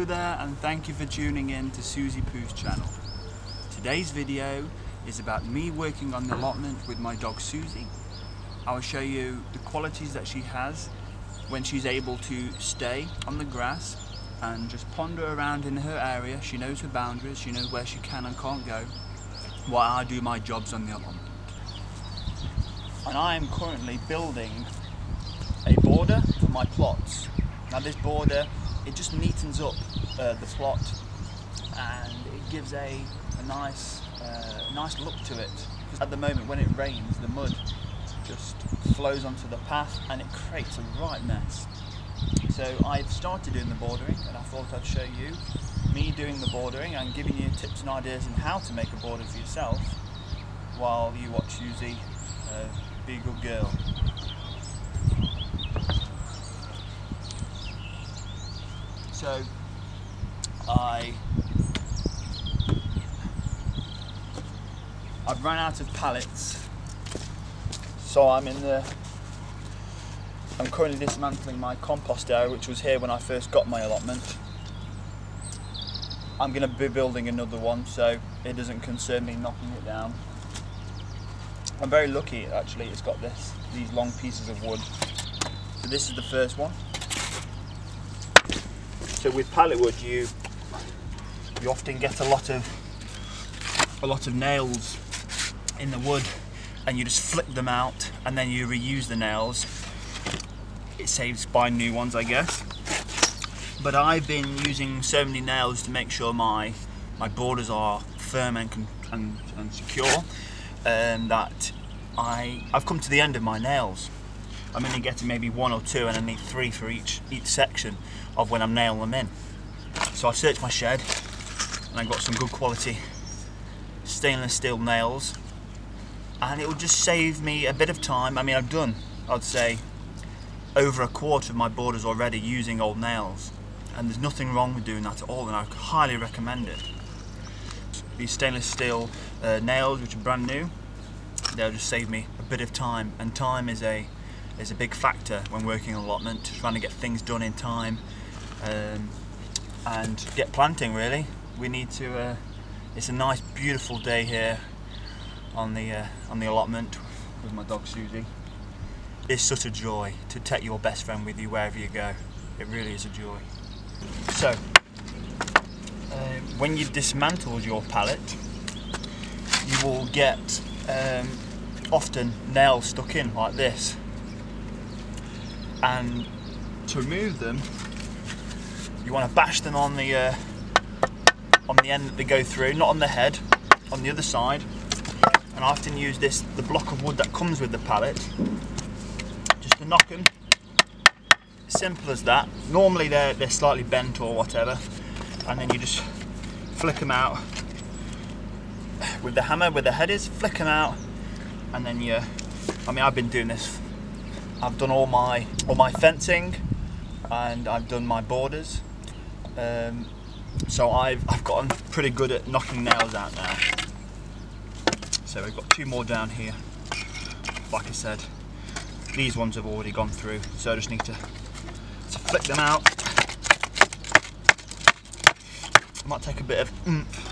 Hello there and thank you for tuning in to SusiePoos channel. Today's video is about me working on the allotment with my dog Susie. I will show you the qualities that she has when she's able to stay on the grass and just ponder around in her area. She knows her boundaries, she knows where she can and can't go while I do my jobs on the allotment. And I am currently building a border for my plots. Now this border, it just neatens up uh, the plot and it gives a, a nice, uh, nice look to it. At the moment when it rains, the mud just flows onto the path and it creates a right mess. So I've started doing the bordering and I thought I'd show you me doing the bordering and giving you tips and ideas on how to make a border for yourself while you watch Susie uh, be a good girl. So I I've run out of pallets. So I'm in the I'm currently dismantling my compost area which was here when I first got my allotment. I'm going to be building another one so it doesn't concern me knocking it down. I'm very lucky actually it's got this these long pieces of wood. So this is the first one. So with pallet wood you you often get a lot of a lot of nails in the wood and you just flip them out and then you reuse the nails. It saves buying new ones I guess. But I've been using so many nails to make sure my my borders are firm and, and, and secure um, that I, I've come to the end of my nails. I'm only getting maybe one or two and I need three for each each section of when I'm nailing them in. So I searched my shed and I got some good quality stainless steel nails. And it will just save me a bit of time. I mean I've done I'd say over a quarter of my borders already using old nails. And there's nothing wrong with doing that at all and I highly recommend it. These stainless steel uh, nails which are brand new they'll just save me a bit of time. And time is a is a big factor when working allotment trying to get things done in time um, and get planting really we need to uh, it's a nice beautiful day here on the uh, on the allotment with my dog Susie. It's such a joy to take your best friend with you wherever you go. It really is a joy. So uh, when you dismantle your pallet you will get um, often nails stuck in like this. And to remove them you want to bash them on the uh, on the end that they go through not on the head on the other side. And I often use this the block of wood that comes with the pallet just to knock them simple as that. Normally they're, they're slightly bent or whatever and then you just flick them out with the hammer where the head is flick them out and then you I mean I've been doing this I've done all my all my fencing and I've done my borders. Um, so I've, I've gotten pretty good at knocking nails out now. So we've got two more down here. Like I said these ones have already gone through so I just need to, to flick them out. Might take a bit of oomph.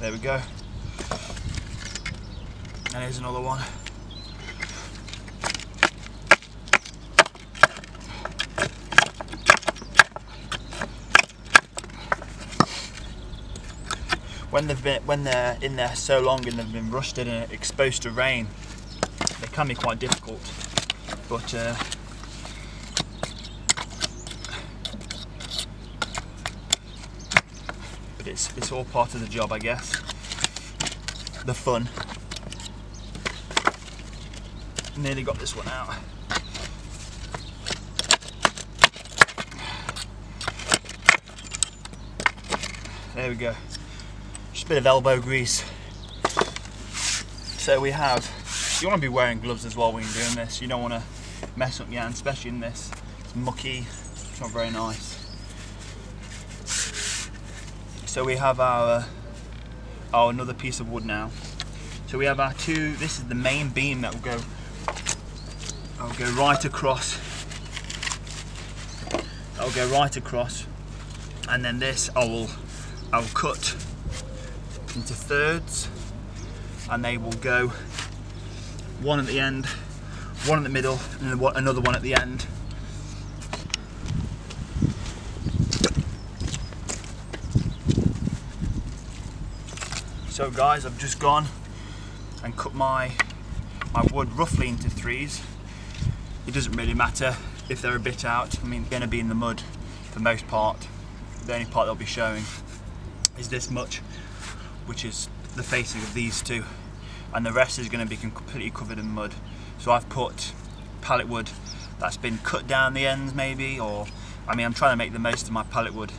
There we go. And here's another one. When they've been when they're in there so long and they've been rusted and exposed to rain, they can be quite difficult. But uh, but it's it's all part of the job, I guess. The fun. Nearly got this one out. There we go. Just a bit of elbow grease. So we have, you want to be wearing gloves as well when you're doing this. You don't want to mess up your hands, especially in this. It's mucky, it's not very nice. So we have our, uh, oh, another piece of wood now. So we have our two, this is the main beam that will go, I'll go right across I'll go right across, and then this I will I will cut into thirds, and they will go one at the end, one in the middle, and another one at the end. So guys, I've just gone and cut my my wood roughly into threes. It doesn't really matter if they're a bit out. I mean, they're going to be in the mud for most part. The only part they'll be showing is this much, which is the facing of these two, and the rest is going to be completely covered in mud. So I've put pallet wood that's been cut down the ends maybe, or I mean, I'm trying to make the most of my pallet wood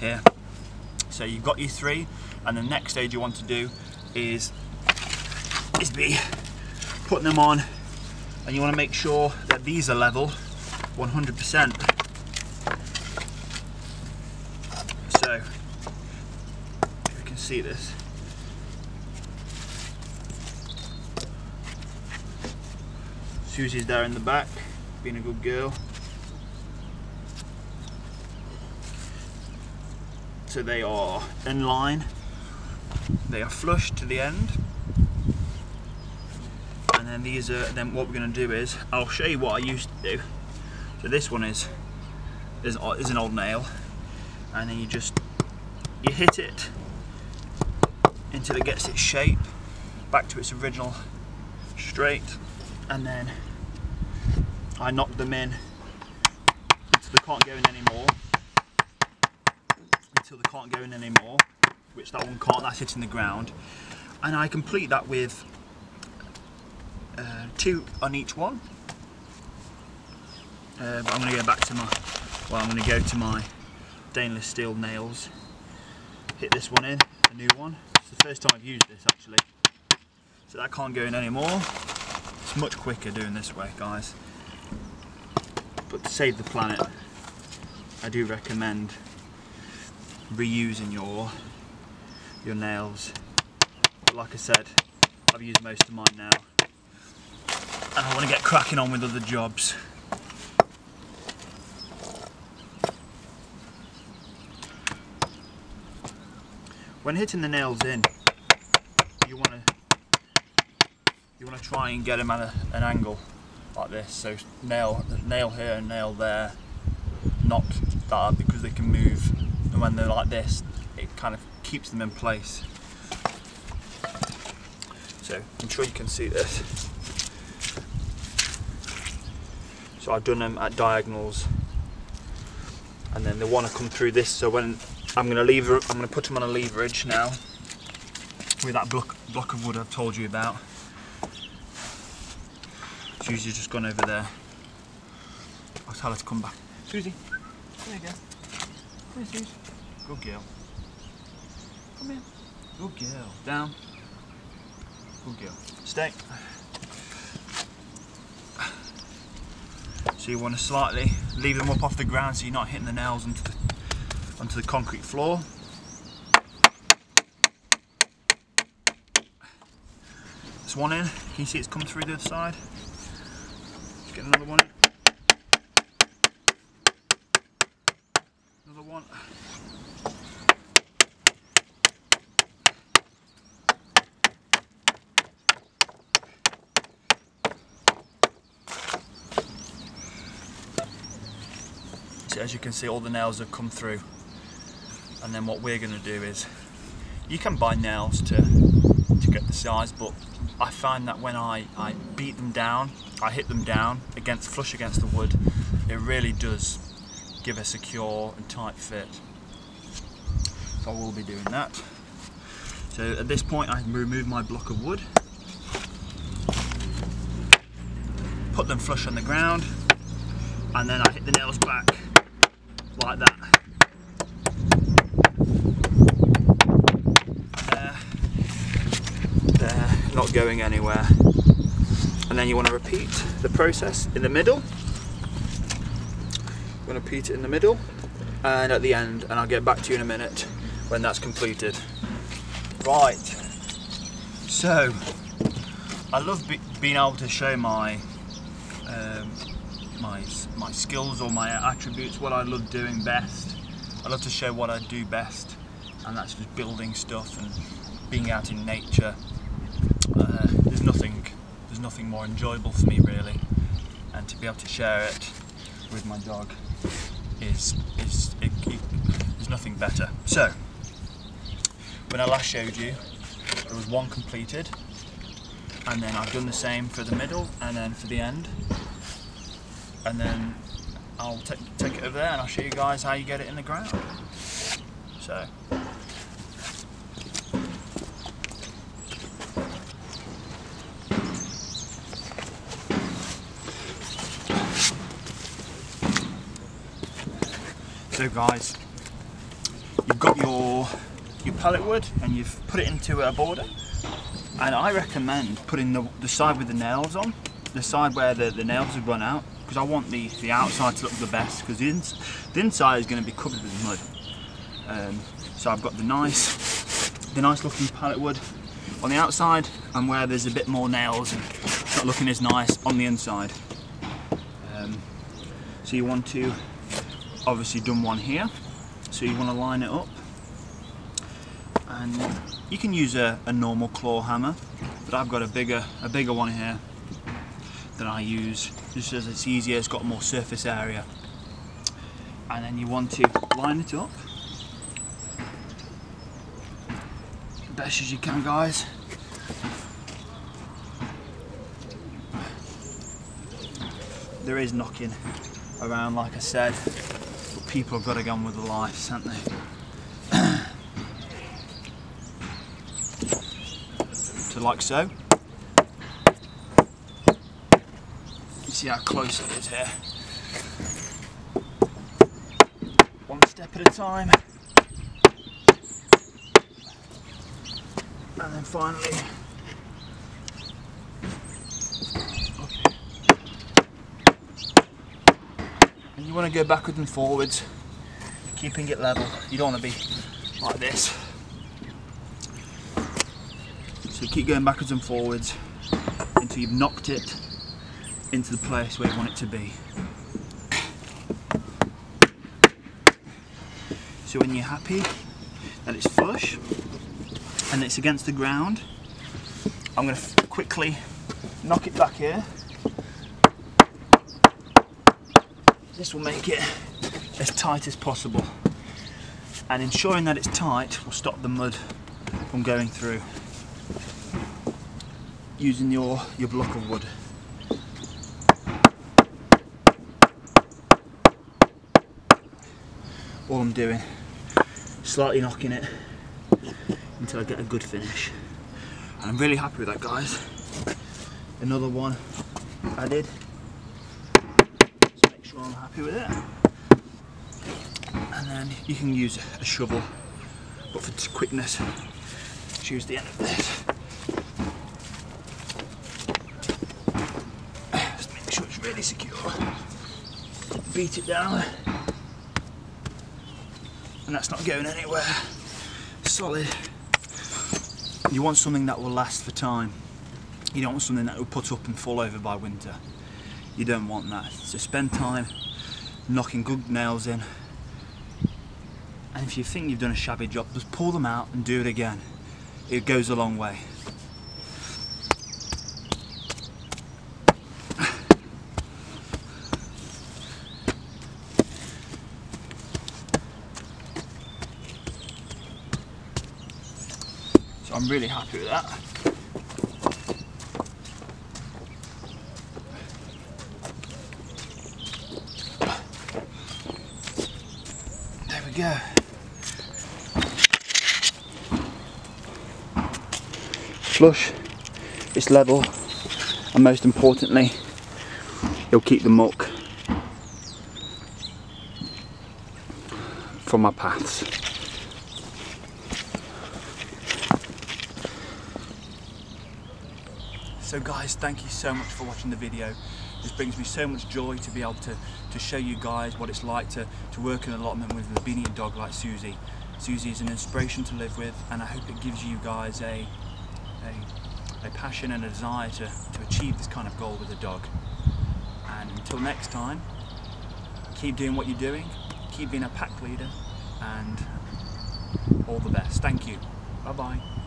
here. So you've got your three, and the next stage you want to do is is be putting them on, and you want to make sure that these are level, 100%. So if you can see this. Susie's there in the back, being a good girl. So they are in line, they are flush to the end. And then these are, then what we're gonna do is, I'll show you what I used to do. So this one is, is, is an old nail. And then you just, you hit it until it gets its shape back to its original straight and then I knock them in. Until they can't go in anymore. Until they can't go in anymore which that one can't that's hitting the ground. And I complete that with uh, two on each one. Uh, but I'm going to go back to my well I'm going to go to my stainless steel nails. Hit this one in a new one. It's the first time I've used this actually. So that can't go in anymore it's much quicker doing this way, guys. But to save the planet, I do recommend reusing your your nails. But like I said, I've used most of mine now. And I want to get cracking on with other jobs. When hitting the nails in, you want to you want to try and get them at a, an angle like this. So nail, nail here and nail there, not that because they can move. And when they're like this, it kind of keeps them in place. So I'm sure you can see this. So I've done them at diagonals, and then they want to come through this. So when I'm going to lever, I'm going to put them on a leverage now with that block block of wood I've told you about. Susie's just gone over there. I'll tell her to come back. Susie, there you go. Come here, Susie. Good girl. Come here. Good girl. Down. Good girl. Stay. So you want to slightly leave them up off the ground so you're not hitting the nails onto the, onto the concrete floor. There's one in. Can you see it's come through the other side? Get another one. Another one. So as you can see all the nails have come through and then what we're going to do is you can buy nails to to get the size but I find that when I, I beat them down I hit them down against flush against the wood it really does give a secure and tight fit. So I will be doing that. So at this point I remove my block of wood put them flush on the ground and then I hit the nails back like that there there not going anywhere and then you want to repeat the process in the middle you want to repeat it in the middle and at the end and I'll get back to you in a minute when that's completed right so I love be being able to show my um, my my skills or my attributes, what I love doing best. I love to show what I do best, and that's just building stuff and being out in nature. Uh, there's nothing there's nothing more enjoyable for me really, and to be able to share it with my dog is is it, it, there's nothing better. So when I last showed you, there was one completed, and then I've done the same for the middle and then for the end, and then I'll take take it over there and I'll show you guys how you get it in the ground. So. So guys, you've got your your pallet wood and you've put it into a border and I recommend putting the, the side with the nails on, the side where the, the nails have run out because I want the, the outside to look the best because the, ins the inside is going to be covered with mud. Um, so I've got the nice, the nice looking pallet wood on the outside and where there's a bit more nails and it's not looking as nice on the inside. Um, so you want to obviously done one here. So you want to line it up. And you can use a, a, normal claw hammer but I've got a bigger a bigger one here that I use just as it's easier it's got more surface area. And then you want to line it up best as you can guys. There is knocking around like I said people have got to go on with their lives haven't they? So like so? You see how close it is here? One step at a time. And then finally you want to go backwards and forwards keeping it level you don't want to be like this so keep going backwards and forwards until you've knocked it into the place where you want it to be. So when you're happy that it's flush and it's against the ground, I'm going to quickly knock it back here. This will make it as tight as possible and ensuring that it's tight will stop the mud from going through using your, your block of wood. All I'm doing, slightly knocking it until I get a good finish. And I'm really happy with that guys. Another one added. Sure I'm happy with it. And then you can use a shovel, but for quickness, choose the end of this. Just make sure it's really secure. Beat it down. And that's not going anywhere. Solid. You want something that will last for time. You don't want something that will put up and fall over by winter. You don't want that. So spend time knocking good nails in. And if you think you've done a shabby job, just pull them out and do it again. It goes a long way. So I'm really happy with that. Go. Flush, it's level, and most importantly, it'll keep the muck from my paths. So guys, thank you so much for watching the video. This brings me so much joy to be able to, to show you guys what it's like to, to work in allotment with an obedient dog like Susie. Susie is an inspiration to live with and I hope it gives you guys a, a, a passion and a desire to, to achieve this kind of goal with a dog. And until next time, keep doing what you're doing, keep being a pack leader, and all the best. Thank you. Bye bye.